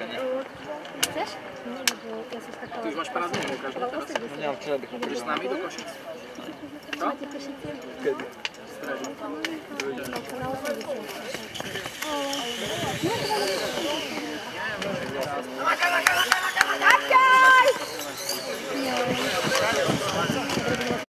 Polska, nie? Chcesz? Nie, no bo ja się skakałam. Ty już masz paradę, nie Łukasz, nie? Teraz? Nie mam wczoraj bych Będziesz z nami do Kosic? Co? Macie koszycy? Kiedy? Na.